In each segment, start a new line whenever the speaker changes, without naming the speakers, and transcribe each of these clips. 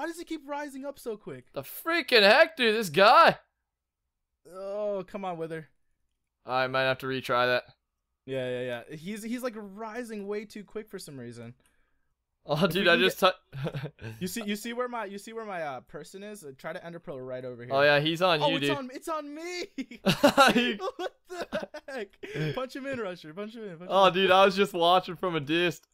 Why does he keep rising up so quick?
The freaking heck, dude, this guy.
Oh, come on, Wither.
I might have to retry that.
Yeah, yeah, yeah. He's he's like rising way too quick for some reason.
Oh,
If
dude, I just tou-
You see you see where my you see where my uh, person is? Uh, try to ender pearl right over here.
Oh yeah, he's on
Oh,
you,
it's
dude.
on it's on me. What the heck? Punch him in, Rusher. Punch him in. Punch
oh,
him
dude, I was just watching from a dist.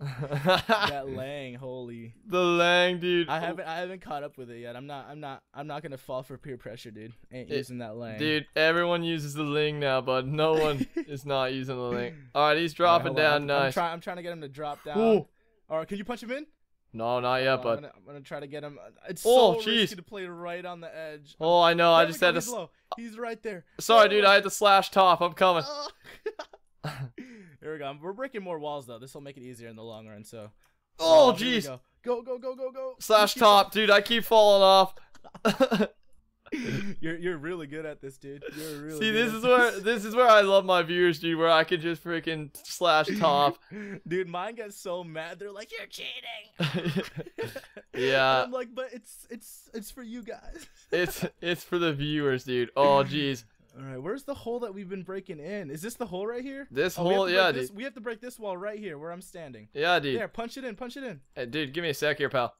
that Lang, holy.
the Lang, dude.
I haven't I haven't caught up with it yet. I'm not I'm not I'm not gonna fall for peer pressure, dude. Ain't
It-
using that Lang.
Dude, everyone uses the Ling now, but no one is not using the Ling. All right, he's dropping
on.
down
I'm,
nice.
I'm, try, I'm trying to get him to drop down.
Ooh.
Alright, can you punch him in?
No, not yet,
on,
but
I'm gonna, I'm gonna try to get him. It's
Oh,
so
jeez.
risky to play right on the edge.
oh, I know. I
There
just had to.
he's. He's right there.
Sorry,
Oh.
dude. I had to slash top. I'm coming.
Oh. Oh. Here we go. We're breaking more walls though. This will make it easier in the long run. So.
Oh, jeez.
Go. go, go, go, go, go.
Slash top, dude. I keep falling off.
You're you're really good at this, dude. You're really.
See, this is where this is where I love my viewers, dude. Where I can just freaking slash top.
Dude, mine gets so mad. They're like, "You're cheating."
Yeah.
I'm like, but it's it's it's for you guys.
it's it's for the viewers, dude. Oh, jeez.
All right, where's the hole that we've been breaking in? Is this the hole right here?
This
Oh, we have
whole,
to
yeah, dude.
this- We have to break this wall right here where I'm standing.
Yeah, dude.
There, punch it in, punch it in.
Hey, dude, give me a sec here, pal.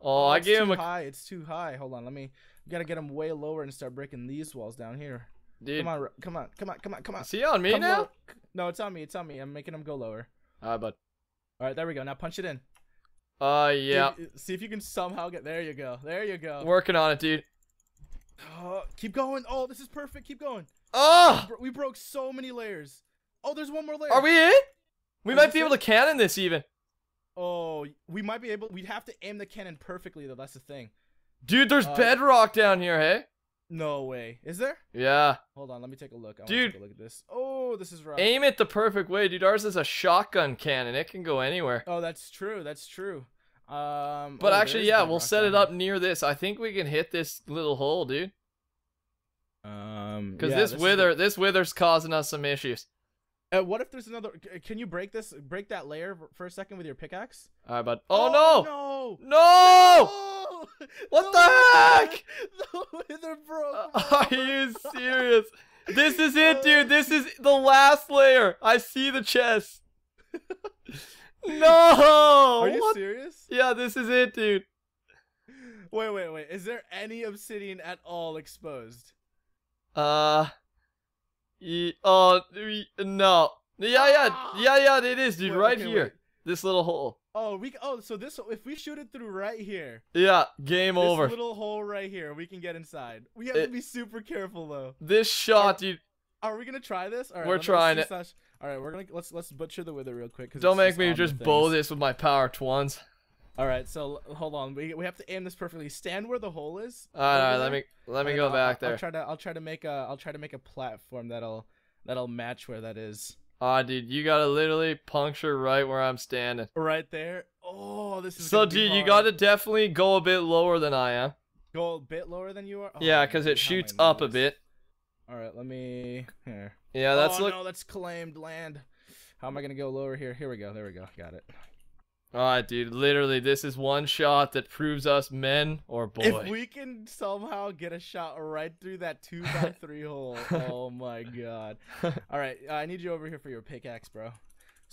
Oh, I
it's
gave
too
him a
high. It's too high. Hold on, let me. We gotta get him way lower and start breaking these walls down here.
dude.
Come on, come on, come on, come on, come on.
Is he on me
Come
now?
lower. No, it's on me. It's on me. I'm making him go lower.
All right, bud.
All right, there we go. Now punch it in.
Uh, yeah.
uh, see if you can somehow get. There you go. There you go.
Working on it, dude.
Oh, keep going. Oh, this is perfect. Keep going.
Oh,
Bro- We broke so many layers. Oh, there's one more layer.
are we in? We
Are
might be able to cannon this even.
Oh, we might be able. We'd have to aim the cannon perfectly, though. That's the thing.
Dude, there's
Uh,
bedrock down here, hey?
No way. Is there?
Yeah.
Hold on. Let me take a look. I
Dude.
Take a look at this. Oh, this is rough.
Aim it the perfect way, dude. Ours is a shotgun cannon. It can go anywhere.
Oh, that's true. That's true. Um.
But
oh,
actually, yeah, we'll set it up near this. I think we can hit this little hole, dude.
Um.
Because
yeah,
this
is
wither, this wither's causing us some issues.
Uh, what if there's another? Can you break this? Break that layer for a second with your pickaxe?
All right, bud. Oh, no!
No.
No!
No!
What the heck?
The wither broke.
Are you serious? This is it, dude. This is the last layer. I see the chest. No.
Are you
What?
serious?
Yeah, this is it, dude.
Wait, wait, wait. Is there any obsidian at all exposed?
Uh. Ye- oh, we- no. Yeah, yeah, yeah, yeah. It is, dude.
Wait,
right
okay,
here.
wait.
This little hole.
Oh, we. Oh, so this. If we shoot it through right here,
Yeah, game
this
over.
little hole right here, we can get inside. We have
It-
to be super careful though.
This shot, dude.
Are we gonna try this? All right,
We're
let me- let's
trying it.
slash- All right, we're gonna let's let's butcher the wither real quick.
Don't make me just bow
things.
this with my power twans.
All right, so hold on. We, we have to aim this perfectly. Stand where the hole is.
All right, let me let me go
I'll-
back
I'll,
there.
I'll try to I'll try to make a I'll try to make a platform that'll that'll match where that is.
Ah, dude, you gotta literally puncture right where I'm standing.
Right there. Oh, this is
So, dude, you gotta definitely go a bit lower than I am.
go a bit lower than you are.
Yeah,
Oh,
because it
how am I
shoots up a bit.
All right, let me here.
Yeah, that's
oh
look.
no, that's claimed land. How am I gonna go lower here? Here we go. There we go. Got it.
Alright, dude, literally, this is one shot that proves us men or boy.
If we can somehow get a shot right through that two by three hole, oh my god! All right, uh, I need you over here for your pickaxe, bro.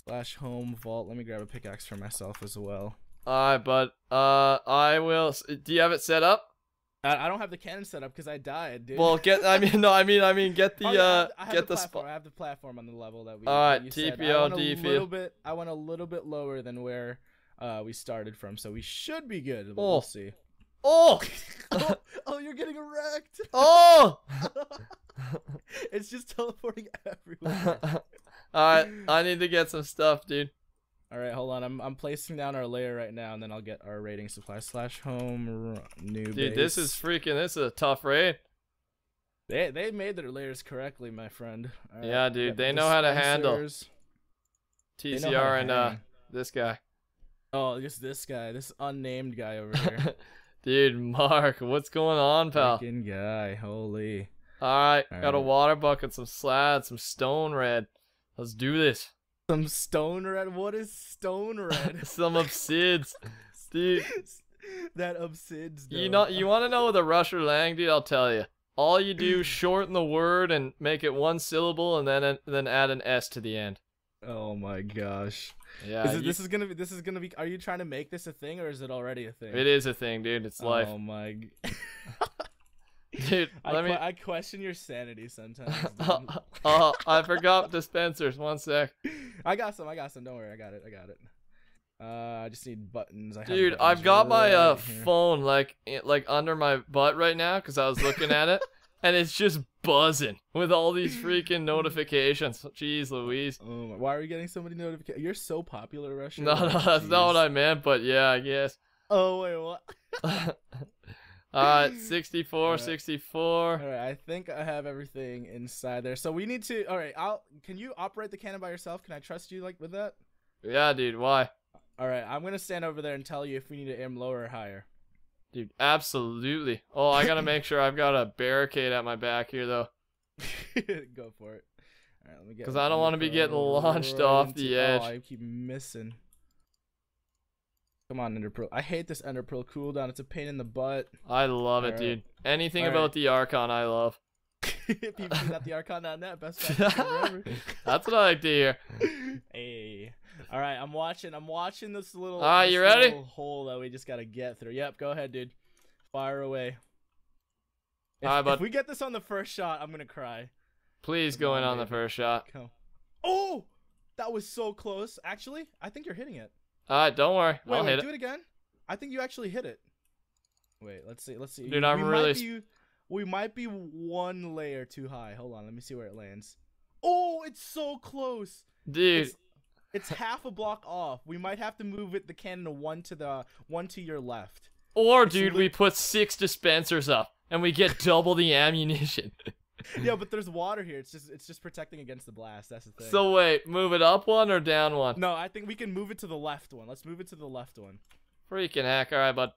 Slash home vault. Let me grab a pickaxe for myself as well.
Alright, but uh, I will. Do you have it set up?
I, I don't have the cannon set up because I died, dude.
Well, get. I mean, no, I mean, I mean, get the.
oh, yeah,
uh,
I have
get
the,
the spot.
I have the platform on the level that we.
Alright,
that you. I
TPO,
went a little bit. I went a little bit lower than where uh, we started from, so we should be good.
Oh.
We'll see.
Oh,
oh, oh, you're getting wrecked.
oh.
it's just teleporting everywhere.
Alright, I need to get some stuff, dude.
All right, hold on. I'm I'm placing down our layer right now, and then I'll get our rating supply slash home new.
Dude, this is freaking. This is a tough raid.
They they made their layers correctly, my friend. All right,
Yeah, dude, they know how to handle
dispensers. They know how to
TCR and uh, this guy.
Oh, just this guy, this unnamed guy over here.
Dude, Mark, what's going on, pal?
Freaking guy, holy.
Alright, got a water bucket, some slad, some stone red. Let's do this.
Some stone red. What is stone red?
some obsids. Dude,
that obsids.
you know, you want to know the Rusher Lang, dude? I'll tell you. All you do is shorten the word and make it one syllable, and then then add an s to the end.
Oh my gosh.
Yeah,
is it,
you-
this is gonna be. This is gonna be. Are you trying to make this a thing, or is it already a thing?
it is a thing, dude. It's oh life,
Oh my.
dude.
I,
me.
I question your sanity sometimes.
oh, oh, I forgot dispensers. One sec,
I got some. I got some. Don't worry. I got it. I got it. Uh, I just need buttons. I
dude. I've got my uh
here.
phone like like under my butt right now because I was looking at it, and it's just buzzing with all these freaking notifications. Jeez, Louise.
Oh why are we getting so many notifications? You're so popular, Rusher.
No, no, that's not what I meant, but yeah, I guess.
Oh wait, what?
Uh, Alright, 64,
Alright.
64.
All right, I think I have everything inside there. So we need to. All right, I'll. Can you operate the cannon by yourself? Can I trust you like with that?
Yeah, dude, why?
All right, I'm gonna stand over there and tell you if we need to aim lower or higher.
Dude, absolutely. Oh, I gotta make sure I've got a barricade at my back here, though.
Go for it. All right, let me get.
'Cause I don't wanna be getting launched off the oh, edge.
Oh, I keep missing. Come on, Ender Pearl. I hate this Ender Pearl cooldown. It's a pain in the butt.
I love it,
Alright.
dude. Anything
Alright.
about the Archon, I love.
PvP's at the Archon.net. Best ever.
That's what I like to hear.
hey. All right, I'm watching. I'm watching this little.
All right, you ready?
Hole that we just gotta get through. Yep, go ahead, dude. Fire away. If,
All right,
if we get this on the first shot, I'm gonna cry.
Please
Come
go
on,
in on the first shot.
Come. Oh, that was so close. Actually, I think you're hitting it.
Alright, don't worry.
Wait,
I'll
wait,
hit
do
it.
it again. I think you actually hit it. Wait, let's see. Let's see.
Dude, I'm
we
really
Might be, we might be one layer too high. Hold on, let me see where it lands. Oh, it's so close.
Dude,
It's, it's half a block off. We might have to move it the cannon one to the one to your left.
or
it's
dude, we put six dispensers up and we get double the ammunition.
yeah, but there's water here. It's just it's just protecting against the blast. That's the thing.
so wait, move it up one or down one?
no, I think we can move it to the left one. Let's move it to the left one.
Freaking heck. Alright, bud.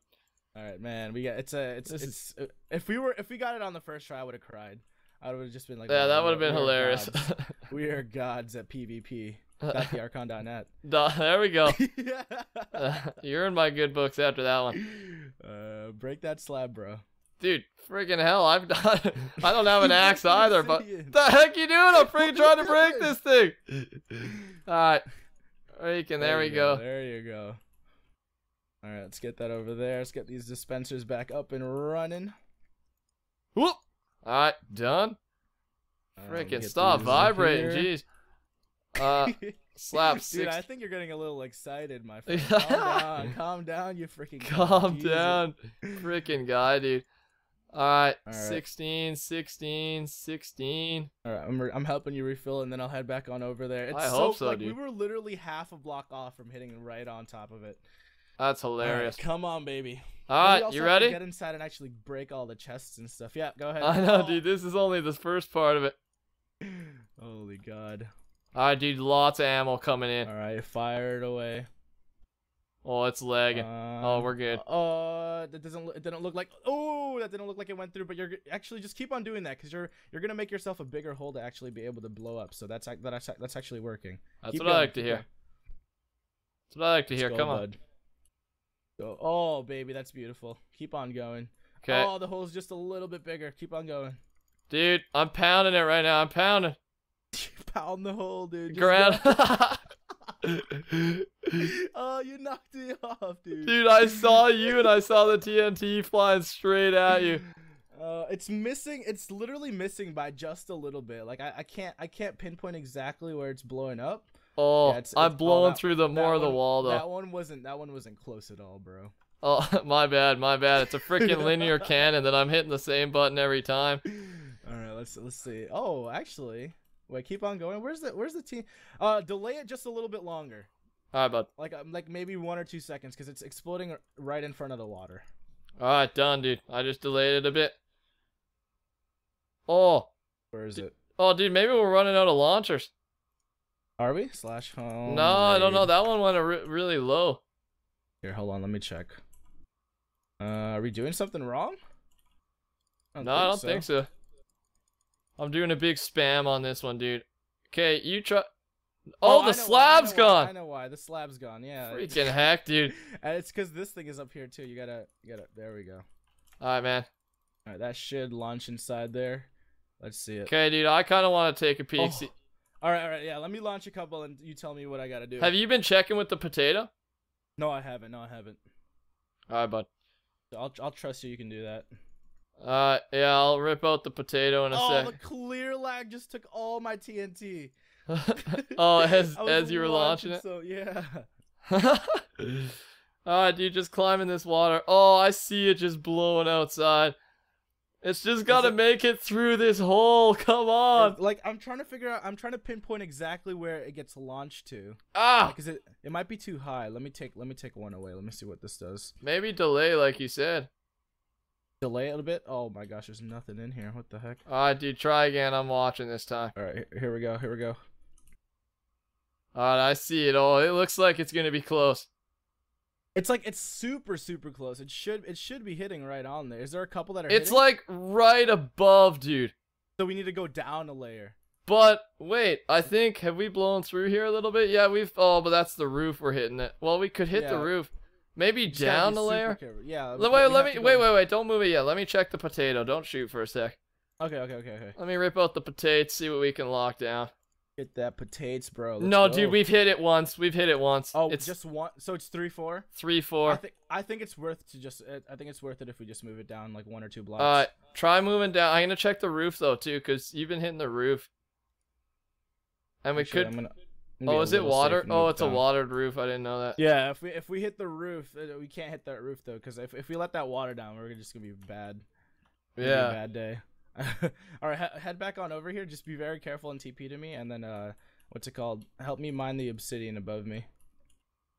All right, man. We got it's a it's
This
it's uh, if we were if we got it on the first try, I would have cried. I would have just been like,
Yeah,
"Oh,
that would have been
we
hilarious.
gods. we are gods at PvP. Got the Archon.net.
There we go.
yeah.
You're in my good books after that one.
Uh, break that slab, bro.
Dude, freaking hell, I've done I don't have an axe either, but the heck you doing? I'm freaking trying to break this thing. Alright. Freaking there we
you
go.
There you go. All right, let's get that over there. Let's get these dispensers back up and running.
Whoop. Alright, done.
Uh, let me
Freaking stop vibrating, jeez. Uh slap
Dude, I think you're getting a little excited, my friend. Calm down, calm down, you freaking.
calm down. Freaking guy, dude. Uh, Alright,
Alright.
16, 16, 16.
All right, I'm, I'm helping you refill, and then I'll head back on over there. It's
I hope so,
like,
dude.
We were literally half a block off from hitting right on top of it.
That's
All right,
hilarious.
come on, baby.
Alright, you ready?
Get inside and actually break all the chests and stuff. Yeah, go ahead.
I know,
Oh.
dude. This is only the first part of it.
Holy God.
Alright, dude. Lots of ammo coming in.
All right, fire it away.
Oh, it's lagging. oh,
Um,
we're good.
Uh, that doesn't. look- It didn't look like. Oh, that didn't look like it went through. But you're actually just keep on doing that because you're you're gonna make yourself a bigger hole to actually be able to blow up. So that's ac- that's that's actually working.
That's
Keep
what I like to hear. That's what I like to hear.
go,
Come on.
Go. Oh, baby, that's beautiful. Keep on going.
Okay.
Oh, the hole's just a little bit bigger. Keep on going.
Dude, I'm pounding it right now. I'm pounding.
Pound the hole, dude. Just
Ground.
oh, you knocked me off, dude.
Dude, I saw you and I saw the TNT flying straight at you.
Uh, it's missing. It's literally missing by just a little bit. Like I, I can't, I can't pinpoint exactly where it's blowing up.
Oh,
Yeah, it's-
I'm
it's- oh,
blowing
that-
through the more of the wall though.
That one wasn't. That one wasn't close at all, bro.
Oh, my bad, my bad. It's a freaking linear cannon that I'm hitting the same button every time.
All right, let's let's see. Oh, actually, wait, keep on going. Where's the Where's the team? Uh, delay it just a little bit longer.
All right, bud.
Like um, like maybe one or two seconds, because it's exploding right in front of the water.
All right, done, dude. I just delayed it a bit. Oh,
Where is it?
oh, dude. Maybe we're running out of launchers.
Are we slash home?
no, I don't know. That one went a re- really low.
Here, hold on. Let me check. Uh, are we doing something wrong?
no, I don't think so. I'm doing a big spam on this one, dude. Okay, you try. Oh, oh
I
the
know why, I
slab's
know why, I know why. The slab's gone. Yeah.
Freaking heck, dude.
And it's because this thing is up here too. You gotta, you gotta. There we go.
All right, man.
All right, that should launch inside there. Let's see it.
Okay, dude. I kind of want to take a oh. peek.
Oh.
See-
All right, all right. Yeah, let me launch a couple, and you tell me what I gotta do.
Have you been checking with the potato?
No, I haven't. No, I haven't.
All right, bud.
I'll, I'll trust you. You can do that.
Uh, yeah, I'll rip out the potato in a
Oh, the clear lag just took all my TNT.
oh, as as you were launching it.
So yeah.
Alright, dude, just climbing this water. Oh, I see it just blowing outside. It's just gotta
it-
make it through this hole. Come on.
Like I'm trying to figure out. I'm trying to pinpoint exactly where it gets launched to.
Ah,
Because it it might be too high. Let me take let me take one away. Let me see what this does.
maybe delay, like you said.
Delay it a little bit. Oh my gosh, there's nothing in here. What the heck?
Alright, dude, try again. I'm watching this time.
All right, here- here we go. Here we go.
Alright, I see it. Oh, it looks like it's gonna be close.
It's like it's super super close. It should it should be hitting right on there. Is there a couple that are?
It's
hitting?
like right above, dude.
so we need to go down a layer.
But wait, I think have we blown through here a little bit? Yeah, we've. Oh, but that's the roof we're hitting it. Well, we could hit the roof. Maybe
gotta
down a layer.
careful. Yeah.
Let, wait, let me wait, wait, wait! Don't move it yet. Let me check the potato. Don't shoot for a sec.
Okay, okay, okay, okay.
Let me rip out the potato. See what we can lock down.
Get that potatoes, bro. Let's
no,
go.
dude, we've hit it once. We've hit it once.
Oh,
it's
just one. So it's three four.
three, four.
I think I think it's worth to just. uh, I think it's worth it if we just move it down like one or two blocks.
Uh, try moving down. I'm gonna check the roof though too, cause you've been hitting the roof. And we
Actually,
could.
I'm gonna
Oh, is it
little
water? Oh, it's
down.
a watered roof. I didn't know that.
Yeah, if we if we hit the roof, uh, we can't hit that roof though, because if if we let that water down, we're just gonna be bad. It's gonna be a
Yeah.
bad day. All right, he- head back on over here. Just be very careful and TP to me, and then uh, what's it called? Help me mine the obsidian above me.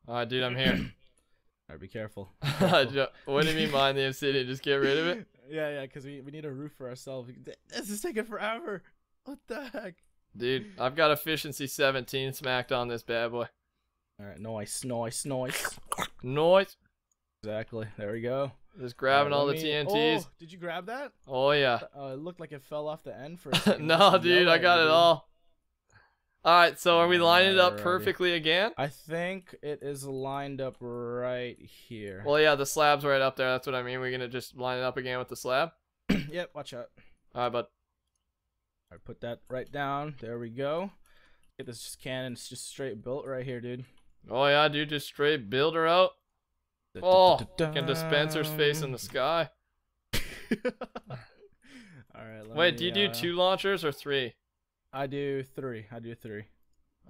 Alright, dude, I'm here.
All right, be careful.
Ju- what do you mean mine the obsidian? Just get rid of it?
yeah, yeah, because we, we need a roof for ourselves. This is taking forever. What the heck?
Dude, I've got efficiency 17 smacked on this bad boy.
All right, nice, nice, nice.
Noise.
Exactly. There we go.
Just grabbing all the TNTs.
Oh, did you grab that?
Oh, yeah.
Uh, it looked like it fell off the end for a second.
no, dude, I got it all. Alright, so are we lining it up perfectly again?
I think it is lined up right here.
Well, yeah, the slab's right up there. That's what I mean. We're gonna just line it up again with the slab.
yep, watch out.
Alright, but
I put that right down. There we go. Get this cannon. It's just straight built right here, dude.
oh yeah, dude, just straight build her out. Oh, can dispenser's face in the sky.
All right.
Wait, do you do
uh,
two launchers or three?
I do three. I do three.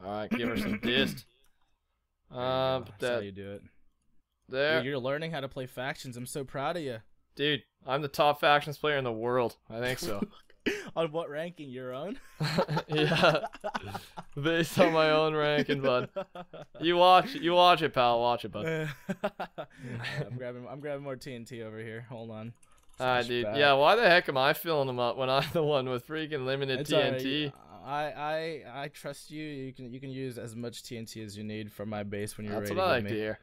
Alright, give her some dist. Uh, put
That's how you do it.
there.
Dude, you're learning how to play factions. I'm so proud of you.
Dude, I'm the top factions player in the world. I think so.
On what ranking? Your own?
yeah, based on my own ranking, bud. You watch, you watch it, pal. Watch it, bud.
I'm grabbing. I'm grabbing more TNT over here. Hold on.
Alright, dude.
back.
Yeah, why the heck am I filling them up when I'm the one with freaking limited
It's.
TNT?
I I I trust you. You can you can use as much TNT as you need from my base when you're
That's
ready
what I like to hear.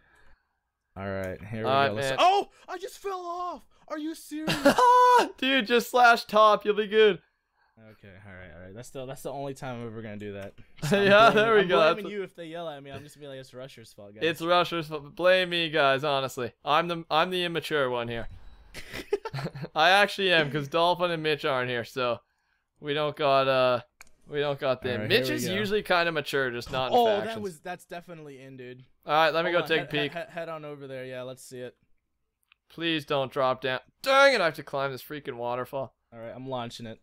All right, here we go. Oh, I just fell off. Are you serious?
dude, just slash top. You'll be good.
okay, all right, all right. That's the that's the only time I'm ever gonna do that.
Yeah,
I'm
there we
I'm
go,
blaming
that's-
you if they yell at me. I'm just gonna be like, it's Rusher's fault, guys.
It's Rushers. fault. Blame me, guys. Honestly, I'm the I'm the immature one here. I actually am because Dolphin and Mitch aren't here, so we don't got uh we don't got them.
Alright, here
Mitch is
go.
usually kind of mature, just not in
oh,
factions.
that was that's definitely in, dude.
All right, let me
Hold
go
on,
take a peek.
Head, head on over there. Yeah, let's see it.
Please don't drop down. Dang it! I have to climb this freaking waterfall.
All right, I'm launching it.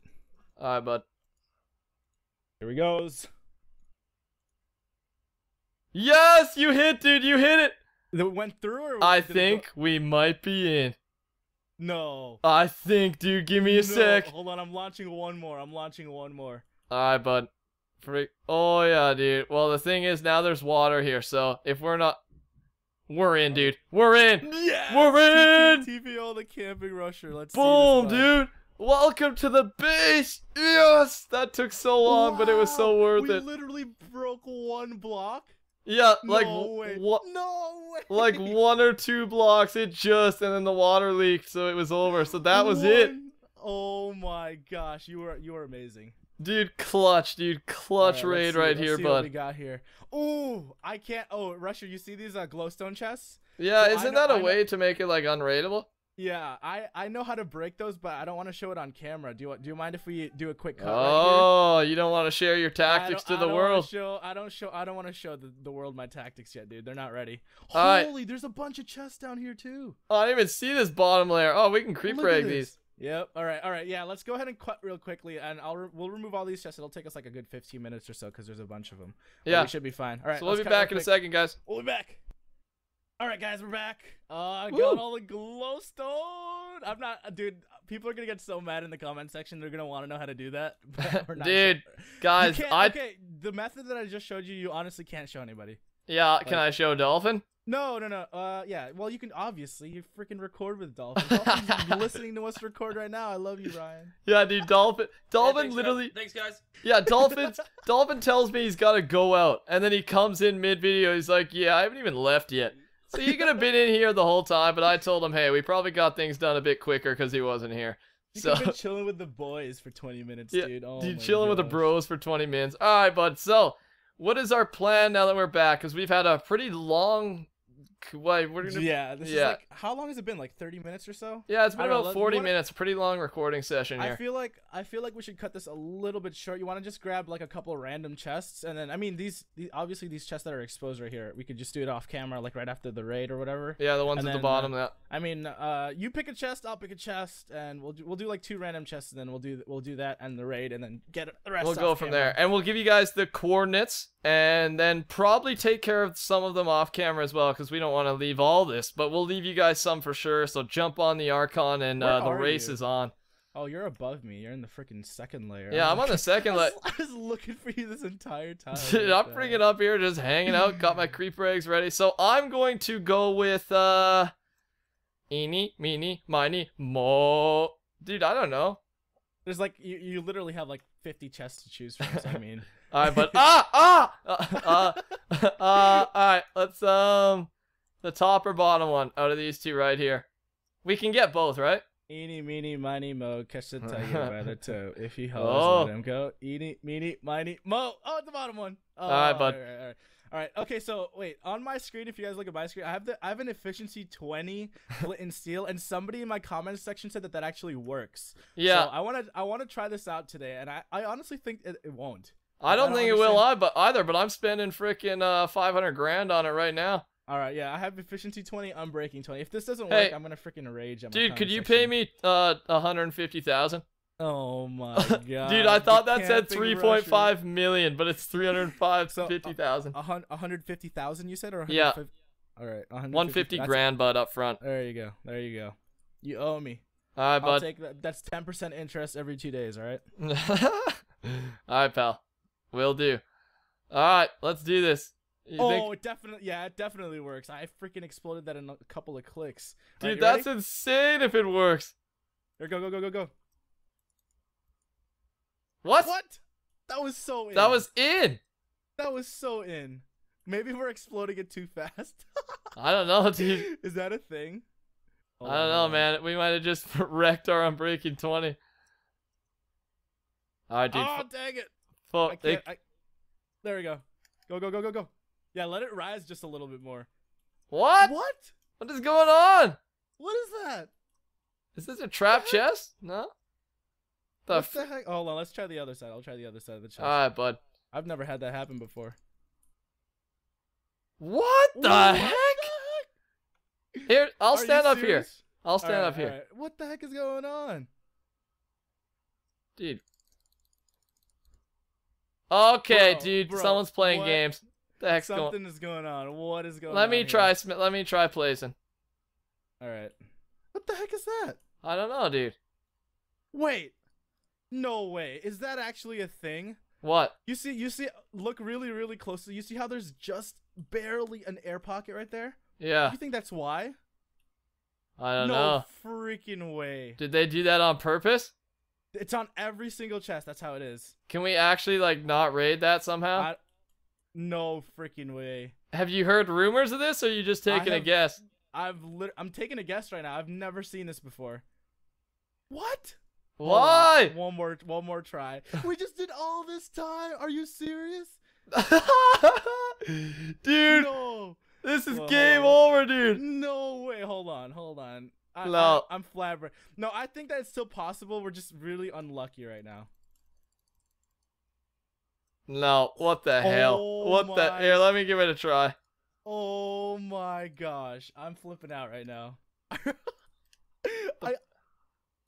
All right, bud.
Here he goes.
Yes, you hit, dude. You hit it.
It went through, or
I
did it go-
think we might be in.
no.
I think, dude. Give me a
No,
sec.
Hold on, I'm launching one more. I'm launching one more.
Alright, bud. Freak. Oh, yeah, dude. Well, the thing is, now there's water here, so if we're not. We're in, dude. We're in!
Yeah.
We're in!
TV all the camping rusher. Let's
Boom, dude! Welcome to the base! Yes! That took so long, but it was so
Wow,
worth
we
it.
literally broke one block.
Yeah, like.
no way.
What?
No way.
Like one or two blocks, it just, and then the water leaked, so it was over. So that was it.
Oh my gosh, you were you were amazing.
Dude, clutch, dude, clutch
right,
raid
see-
right here,
see What we
bud.
got here. Ooh, I can't. Oh, Rusher, you see these uh, glowstone chests?
Yeah,
So
isn't
know-
that a
I know-
way to make it like unraidable?
Yeah, I I know how to break those, but I don't want to show it on camera. Do you do you mind if we do a quick cut right
Oh, you don't want to share your tactics to the world.
Show, I don't show. I don't want to show the, the world my tactics yet, dude. They're not ready.
All right.
Holy, there's a bunch of chests down here too.
Oh, I didn't even see this bottom layer. Oh, we can creep
Look at
these.
Yep. All right. All right. Yeah. Let's go ahead and cut real quickly, and I'll re- we'll remove all these chests. It'll take us like a good 15 minutes or so because there's a bunch of them. But
Yeah.
We should be fine. All right.
So we'll be back in a second, guys.
We'll be back. All right, guys, we're back. Uh, I
Woo.
got all the glowstone. I'm not, uh, dude. People are gonna get so mad in the comment section. They're gonna want to know how to do that. but we're not
Dude,
sure.
Guys, I
okay. The method that I just showed you, you honestly can't show anybody.
Yeah. Can I show Dolphin?
No, no, no. Uh, yeah. Well, you can obviously you freaking record with Dolphin. Dolphin's listening to us record right now. I love you, Ryan.
Yeah, dude. Dolphin. Dolphin
thanks,
literally.
Guys. Thanks, guys.
Yeah, Dolphins. Dolphin tells me he's got to go out, and then he comes in mid video. He's like, "Yeah, I haven't even left yet." So you could have been in here the whole time, but I told him, "Hey, we probably got things done a bit quicker because he wasn't here."
You
So
been chilling with the boys for 20 minutes,
Yeah,
dude. Oh
dude,
my
chilling with the bros for 20 minutes. All right, bud. So, what is our plan now that we're back? Because we've had a pretty long. Wait, we're gonna. Yeah,
Yeah, this
Yeah.
is like how long has it been? Like 30 minutes or so?
Yeah,
it's
been
know,
about 40
wanna-
minutes. Pretty long recording session
I feel like I feel like we should cut this a little bit short. You want to just grab like a couple random chests, and then I mean these, these obviously these chests that are exposed right here. We could just do it off camera, like right after the raid or whatever.
yeah, the ones
and
at the
then,
bottom. yeah.
I mean, uh, you pick a chest, I'll pick a chest, and we'll do, we'll do like two random chests, and then we'll do we'll do that and the raid, and then get the rest.
We'll go from
camera.
there, and we'll give you guys the coordinates, and then probably take care of some of them off camera as well, because we don't want to leave all this. But we'll leave you guys some for sure. So jump on the Archon, and uh, the race
you?
is on.
Oh, you're above me. You're in the freaking second layer.
Yeah,
I
I'm on the second
I
la-
was, I was looking for you this entire time.
Dude, I'm
the
freaking up here, just hanging out. Got my creeper eggs ready. So I'm going to go with uh, eeny, meeny, miny, mo. Dude, I don't know.
There's like you, you literally have like 50 chests to choose from. So I mean,
All right, but ah ah uh, uh, uh, all right. Let's um, the top or bottom one out of these two right here. We can get both, right?
eeny, meeny, miny, mo, catch the tiger by the toe. If he hollers,
Oh.
let him go. Eeny, meeny, miny, mo. Oh, the bottom one. Oh,
All right, bud.
All right, all right. All right, Okay, so wait. On my screen, if you guys look at my screen, I have the I have an efficiency 20 flint and steel, and somebody in my comments section said that that actually works.
Yeah,
So I want to I want to try this out today, and I I honestly think it, it won't.
I don't
I don't
think it will
understand.
But either. But I'm spending freaking uh 500 grand on it right now.
All right, yeah, I have efficiency 20, unbreaking 20. If this doesn't
Hey,
work, I'm gonna freaking rage.
Dude, could you
section.
pay me uh 150,000?
Oh my god.
Dude, I thought
the
that said 3.5 million, but it's
So,
350,000.
A 150,000 you said or
Yeah.
150 All right,
150 grand, bud, up front.
There you go. There you go. You owe me.
All right,
I'll
bud.
take that. That's 10% interest every 2 days, all right?
All right, pal. Will do. All right, let's do this.
Oh, it definitely yeah, it definitely works. I freaking exploded that in a couple of clicks.
Dude,
right,
that's
ready?
insane if it works.
Here, go go go go go.
What?
What? That was so in.
That was in.
that was so in. Maybe we're exploding it too fast.
I don't know, dude.
Is that a thing?
I don't know,
Oh,
man. We might have just wrecked our Unbreaking 20. All right, dude.
oh, dang it.
fu-
I can't. I, there we go. Go, go, go, go, go. Yeah, let it rise just a little bit more.
what?
What?
What is going on?
What is that?
Is this a trap chest? No. The
what
f-
the heck? Hold on, let's try the other side. I'll try the other side of the chest.
All right, bud.
I've never had that happen before.
What the
What
heck?
the heck?
Here, I'll
Are
stand up here. I'll stand
Alright,
up here,
alright. What the heck is going on?
dude. Okay,
Bro,
dude.
bro,
someone's playing
what?
games. The heck's going?
Something is going on. What is going on?
Let me
here?
try. sm- Let me try placing.
All right. What the heck is that?
I don't know, dude.
Wait. No way. Is that actually a thing?
What?
You see, you see, look really, really closely. You see how there's just barely an air pocket right there?
Yeah.
You think that's why?
I don't
no
know.
No freaking way.
Did they do that on purpose?
It's on every single chest. That's how it is.
Can we actually like not raid that somehow?
I, no freaking way.
Have you heard rumors of this, or are you just taking a guess?
I've lit- I'm taking a guess right now. I've never seen this before. What? Hold on.
Why?
One more, one more try. we just did all this time. Are you serious?
dude,
No,
this is game over, dude.
no way. Hold on, hold on. I,
No.
I, am flabbergasted. No, I think that it's still possible. We're just really unlucky right now.
No, what the hell?
Oh
What the?
my-
Here, let me give it a try.
Oh my gosh, I'm flipping out right now. I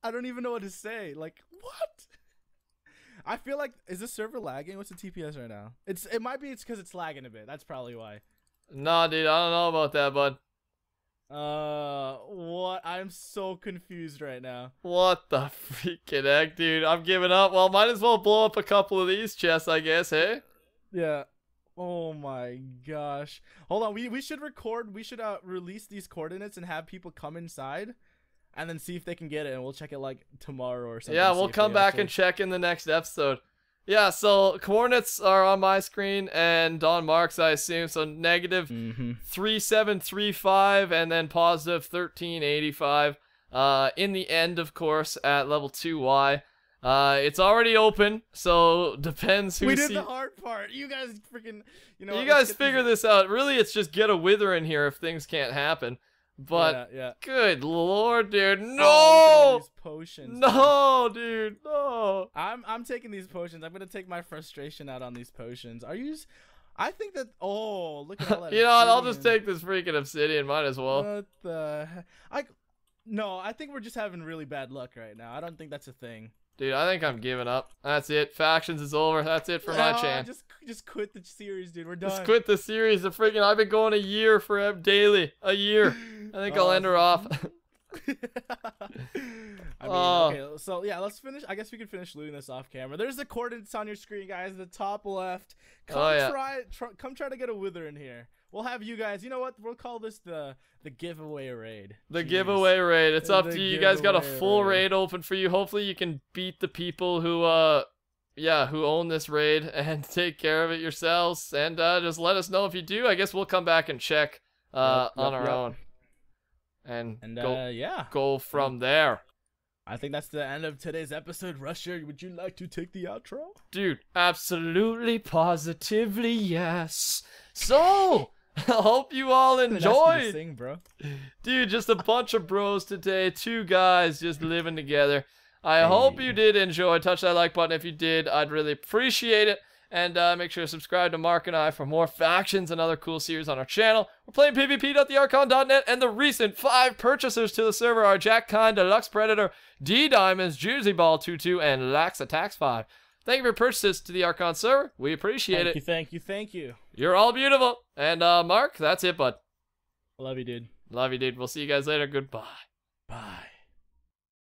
I don't even know what to say. Like what? I feel like is this server lagging? What's the TPS right now? It's it might be it's because it's lagging a bit. That's probably why.
Nah, dude, I don't know about that, bud.
Uh, what? I'm so confused right now.
What the freaking heck, dude? I'm giving up. Well, might as well blow up a couple of these chests, I guess, hey?
Yeah. Oh my gosh. Hold on. We we should record. We should uh release these coordinates and have people come inside, and then see if they can get it, and we'll check it like tomorrow or something.
Yeah, we'll come back
actually-
and check in the next episode. Yeah, so coordinates are on my screen and Don Mark's, I assume. So negative
Mhm.
3735 and then positive 1385. Uh, in the end, of course, at level 2Y. Uh, it's already open, so depends who
We did the hard part. You guys freaking. You know.
you guys figure this out. Really, it's just get a wither in here if things can't happen. But
yeah, yeah.
good lord, dude,
Oh, look at all
no,
these potions.
no, dude, no.
I'm I'm taking these potions. I'm gonna take my frustration out on these potions. Are you? I think that. Oh, look at all that.
you know what? I'll just take this freaking obsidian. Might as well.
What the? Heck? I. No, I think we're just having really bad luck right now. I don't think that's a thing.
Dude, I think I'm giving up. That's it. Factions is over. That's it for my
Ah,
chance.
Just just quit the series, dude. We're done.
Just quit the series. The freaking I've been going a year for daily. A year. I think I'll
Oh,
end her off.
I mean,
Oh.
okay, so yeah, let's finish. I guess we can finish looting this off camera. There's the coordinates on your screen, guys. The top left. Come
Oh, yeah.
try, try, come try to get a wither in here. We'll have you guys. You know what? We'll call this the the giveaway raid.
The
Jeez.
giveaway raid. It's up
The
to you. You guys got a full
raid.
raid open for you. Hopefully you can beat the people who uh yeah, who own this raid and take care of it yourselves. And uh just let us know if you do. I guess we'll come back and check uh
Yep,
on
yep,
our
yep.
own. And,
And
go
uh, yeah,
go from there.
I think that's the end of today's episode. Rusher, would you like to take the outro?
Dude, absolutely positively yes. So I hope you all
Didn't ask you
enjoyed.
Sing, bro.
Dude, just a bunch of bros today. Two guys just living together. I hope you did enjoy. Touch that like button if you did. I'd really appreciate it. And uh, make sure to subscribe to Mark and I for more factions and other cool series on our channel. We're playing PvP.thearchon.net, and the recent five purchasers to the server are Jack Kine, Deluxe Predator, D Diamonds, Juicy Ball 22, and Lax Attacks 5. Thank you for your purchases to the Archon server. We appreciate
Thank
it.
Thank you, thank you, thank you.
You're all beautiful. And uh, Mark, that's it, bud.
Love you, dude.
Love you, dude. We'll see you guys later. Goodbye.